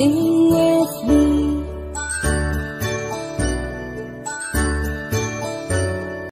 sing with me.